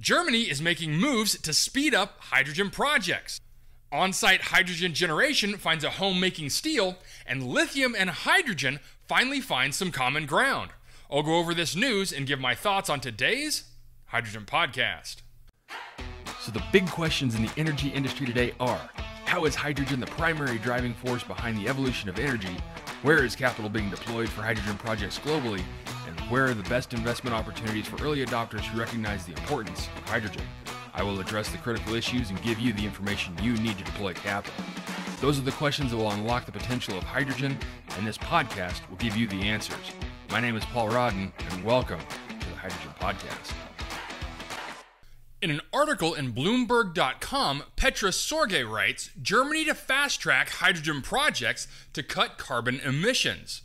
Germany is making moves to speed up hydrogen projects. On site hydrogen generation finds a home making steel, and lithium and hydrogen finally find some common ground. I'll go over this news and give my thoughts on today's Hydrogen Podcast. So, the big questions in the energy industry today are how is hydrogen the primary driving force behind the evolution of energy? Where is capital being deployed for hydrogen projects globally? And where are the best investment opportunities for early adopters who recognize the importance of hydrogen? I will address the critical issues and give you the information you need to deploy capital. Those are the questions that will unlock the potential of hydrogen, and this podcast will give you the answers. My name is Paul Rodden, and welcome to the Hydrogen Podcast. In an article in Bloomberg.com, Petra Sorge writes Germany to fast track hydrogen projects to cut carbon emissions.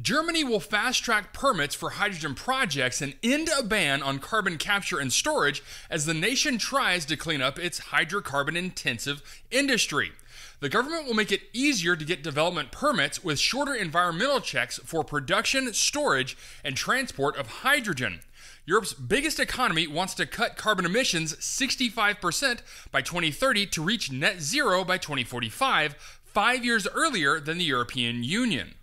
Germany will fast track permits for hydrogen projects and end a ban on carbon capture and storage as the nation tries to clean up its hydrocarbon intensive industry. The government will make it easier to get development permits with shorter environmental checks for production, storage, and transport of hydrogen. Europe's biggest economy wants to cut carbon emissions 65% by 2030 to reach net zero by 2045, five years earlier than the European Union.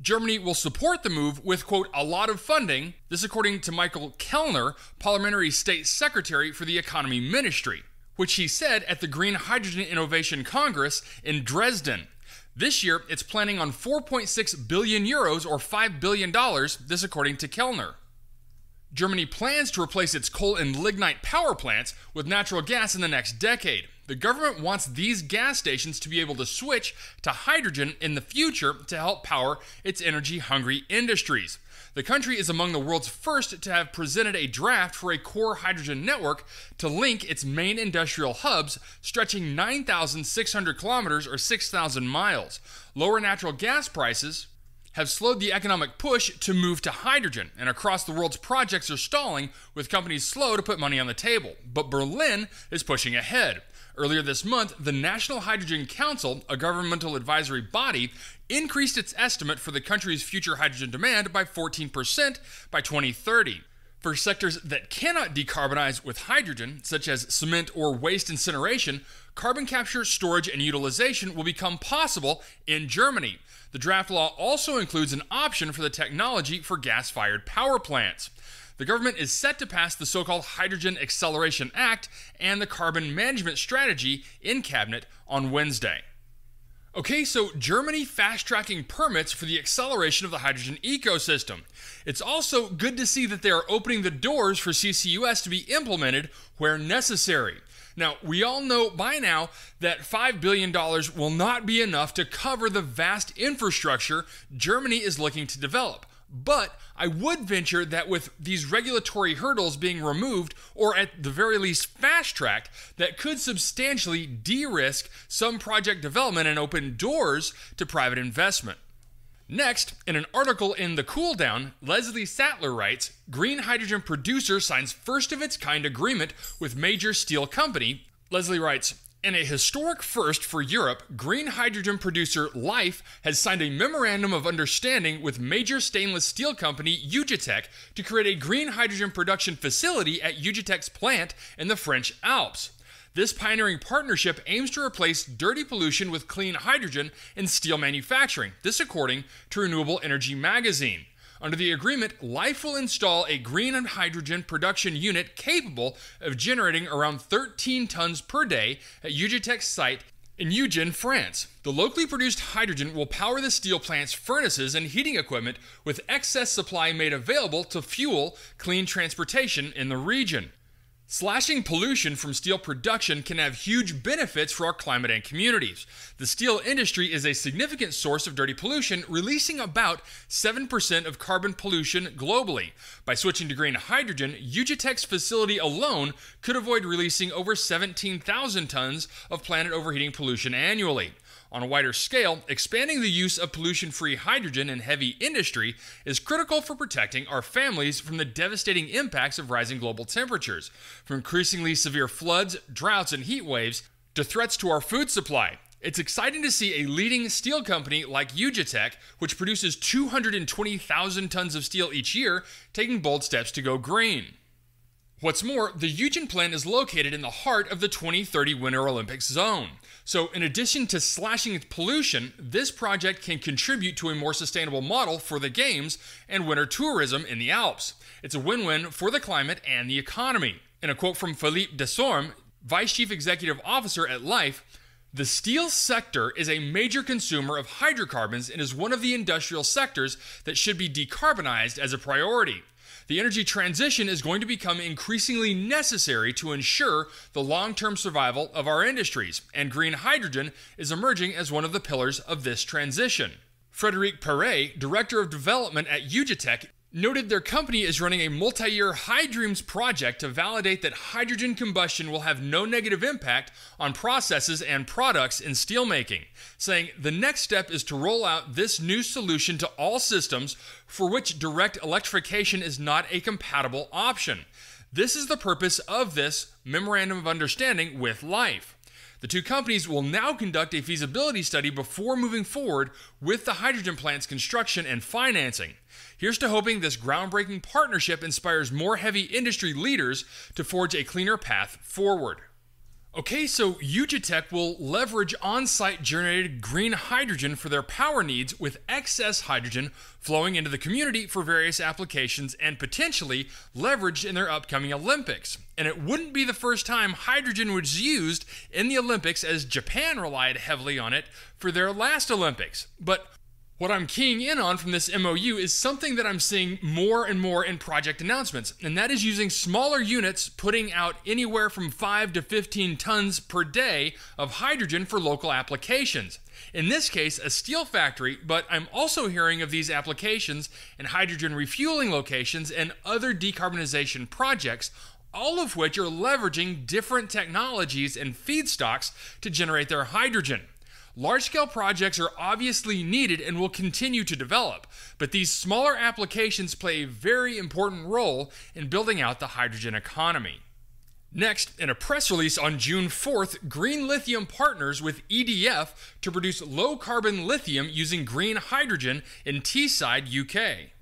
Germany will support the move with, quote, a lot of funding, this according to Michael Kellner, Parliamentary State Secretary for the Economy Ministry, which he said at the Green Hydrogen Innovation Congress in Dresden. This year, it's planning on 4.6 billion euros or $5 billion, this according to Kellner. Germany plans to replace its coal and lignite power plants with natural gas in the next decade. The government wants these gas stations to be able to switch to hydrogen in the future to help power its energy hungry industries. The country is among the world's first to have presented a draft for a core hydrogen network to link its main industrial hubs, stretching 9,600 kilometers or 6,000 miles. Lower natural gas prices, have slowed the economic push to move to hydrogen, and across the world's projects are stalling, with companies slow to put money on the table. But Berlin is pushing ahead. Earlier this month, the National Hydrogen Council, a governmental advisory body, increased its estimate for the country's future hydrogen demand by 14% by 2030. For sectors that cannot decarbonize with hydrogen, such as cement or waste incineration, carbon capture, storage, and utilization will become possible in Germany. The draft law also includes an option for the technology for gas fired power plants. The government is set to pass the so called Hydrogen Acceleration Act and the Carbon Management Strategy in Cabinet on Wednesday. Okay, so Germany fast tracking permits for the acceleration of the hydrogen ecosystem. It's also good to see that they are opening the doors for CCUS to be implemented where necessary. Now, we all know by now that $5 billion will not be enough to cover the vast infrastructure Germany is looking to develop. But I would venture that with these regulatory hurdles being removed, or at the very least fast tracked, that could substantially de risk some project development and open doors to private investment. Next, in an article in The Cool Down, Leslie Sattler writes Green hydrogen producer signs first of its kind agreement with major steel company. Leslie writes, in a historic first for Europe, green hydrogen producer Lhyfe has signed a memorandum of understanding with major stainless steel company Ugitech to create a green hydrogen production facility at Ugitech's plant in the French Alps. This pioneering partnership aims to replace dirty pollution with clean hydrogen in steel manufacturing, this according to Renewable Energy Magazine. Under the agreement, Lhyfe will install a green and hydrogen production unit capable of generating around 13 tons per day at Ugitech's site in Ugine, France. The locally produced hydrogen will power the steel plant's furnaces and heating equipment with excess supply made available to fuel clean transportation in the region. Slashing pollution from steel production can have huge benefits for our climate and communities. The steel industry is a significant source of dirty pollution, releasing about 7% of carbon pollution globally. By switching to green hydrogen, Ugitech's facility alone could avoid releasing over 17,000 tons of planet overheating pollution annually. On a wider scale, expanding the use of pollution free hydrogen in heavy industry is critical for protecting our families from the devastating impacts of rising global temperatures, from increasingly severe floods, droughts, and heat waves to threats to our food supply. It's exciting to see a leading steel company like Ugitech, which produces 220,000 tons of steel each year, taking bold steps to go green. What's more, the Ugine plant is located in the heart of the 2030 Winter Olympics zone. So, in addition to slashing its pollution, this project can contribute to a more sustainable model for the Games and winter tourism in the Alps. It's a win win for the climate and the economy. In a quote from Philippe Desorme, Vice Chief Executive Officer at Lhyfe, the steel sector is a major consumer of hydrocarbons and is one of the industrial sectors that should be decarbonized as a priority. The energy transition is going to become increasingly necessary to ensure the long term survival of our industries, and green hydrogen is emerging as one of the pillars of this transition. Frederic Perret, Director of Development at Ugitech, noted their company is running a multi year HyDreams project to validate that hydrogen combustion will have no negative impact on processes and products in steelmaking, saying the next step is to roll out this new solution to all systems for which direct electrification is not a compatible option. This is the purpose of this Memorandum of Understanding with Lhyfe. The two companies will now conduct a feasibility study before moving forward with the hydrogen plant's construction and financing. Here's to hoping this groundbreaking partnership inspires more heavy industry leaders to forge a cleaner path forward. Okay, so Ugitech will leverage on site generated green hydrogen for their power needs with excess hydrogen flowing into the community for various applications and potentially leveraged in their upcoming Olympics. And it wouldn't be the first time hydrogen was used in the Olympics as Japan relied heavily on it for their last Olympics. But what I'm keying in on from this MOU is something that I'm seeing more and more in project announcements, and that is using smaller units putting out anywhere from 5 to 15 tons per day of hydrogen for local applications. In this case, a steel factory, but I'm also hearing of these applications in hydrogen refueling locations and other decarbonization projects, all of which are leveraging different technologies and feedstocks to generate their hydrogen. Large scale projects are obviously needed and will continue to develop, but these smaller applications play a very important role in building out the hydrogen economy. Next, in a press release on June 4th, Green Lithium partners with EDF to produce low carbon lithium using green hydrogen in Teesside, UK.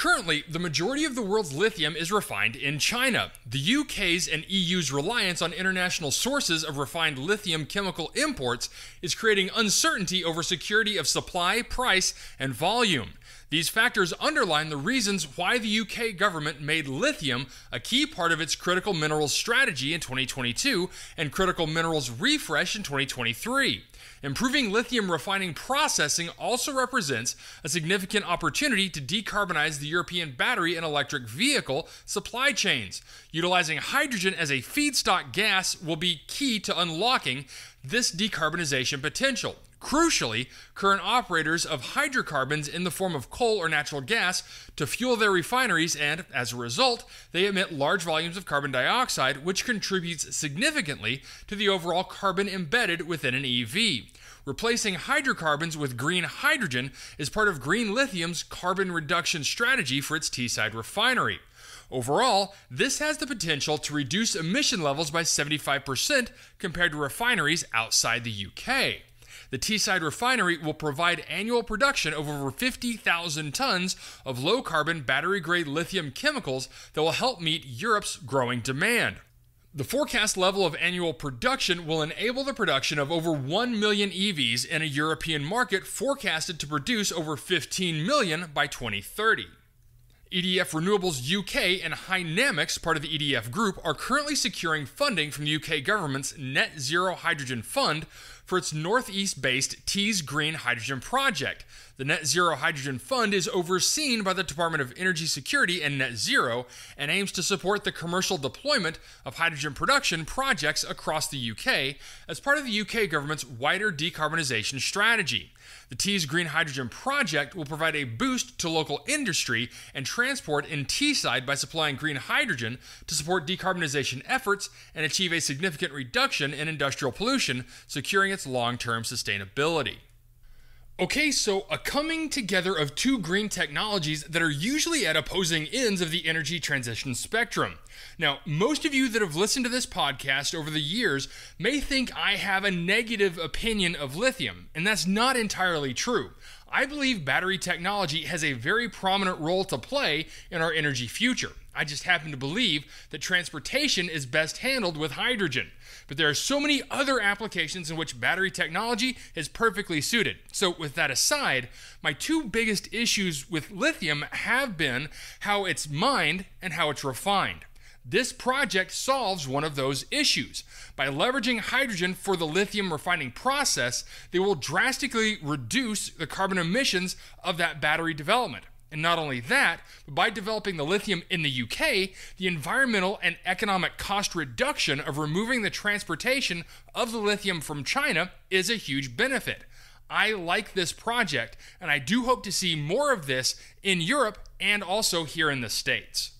Currently, the majority of the world's lithium is refined in China. The UK's and EU's reliance on international sources of refined lithium chemical imports is creating uncertainty over security of supply, price, and volume. These factors underline the reasons why the UK government made lithium a key part of its critical minerals strategy in 2022 and critical minerals refresh in 2023. Improving lithium refining processing also represents a significant opportunity to decarbonize the European battery and electric vehicle supply chains. Utilizing hydrogen as a feedstock gas will be key to unlocking this decarbonization potential. Crucially, current operators of hydrocarbons in the form of coal or natural gas to fuel their refineries, and as a result, they emit large volumes of carbon dioxide, which contributes significantly to the overall carbon embedded within an EV. Replacing hydrocarbons with green hydrogen is part of Green Lithium's carbon reduction strategy for its Teesside refinery. Overall, this has the potential to reduce emission levels by 75% compared to refineries outside the UK. The Teesside refinery will provide annual production of over 50,000 tons of low carbon battery grade lithium chemicals that will help meet Europe's growing demand. The forecast level of annual production will enable the production of over 1 million EVs in a European market forecasted to produce over 15 million by 2030. EDF Renewables UK and Hynamics, part of the EDF group, are currently securing funding from the UK government's Net Zero Hydrogen Fund for its northeast based Tees Green Hydrogen project. The Net Zero Hydrogen Fund is overseen by the Department of Energy Security and Net Zero and aims to support the commercial deployment of hydrogen production projects across the UK as part of the UK government's wider decarbonisation strategy. The Tees Green Hydrogen Project will provide a boost to local industry and transport in Teesside by supplying green hydrogen to support decarbonization efforts and achieve a significant reduction in industrial pollution, securing its long term sustainability. Okay, so a coming together of two green technologies that are usually at opposing ends of the energy transition spectrum. Now, most of you that have listened to this podcast over the years may think I have a negative opinion of lithium, and that's not entirely true. I believe battery technology has a very prominent role to play in our energy future. I just happen to believe that transportation is best handled with hydrogen. But there are so many other applications in which battery technology is perfectly suited. So, with that aside, my two biggest issues with lithium have been how it's mined and how it's refined. This project solves one of those issues. By leveraging hydrogen for the lithium refining process, they will drastically reduce the carbon emissions of that battery development. And not only that, but by developing the lithium in the UK, the environmental and economic cost reduction of removing the transportation of the lithium from China is a huge benefit. I like this project, and I do hope to see more of this in Europe and also here in the States.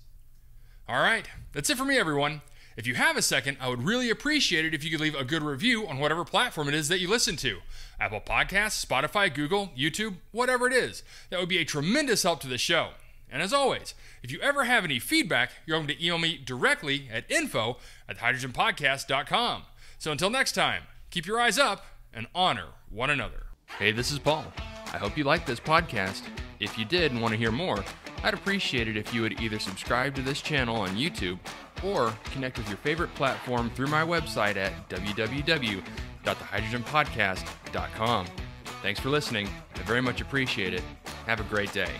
All right, that's it for me, everyone. If you have a second, I would really appreciate it if you could leave a good review on whatever platform it is that you listen to Apple Podcasts, Spotify, Google, YouTube, whatever it is. That would be a tremendous help to the show. And as always, if you ever have any feedback, you're going to email me directly at info at hydrogenpodcast.com. So until next time, keep your eyes up and honor one another. Hey, this is Paul. I hope you liked this podcast. If you did and want to hear more, I'd appreciate it if you would either subscribe to this channel on YouTube or connect with your favorite platform through my website at www.thehydrogenpodcast.com. Thanks for listening. I very much appreciate it. Have a great day.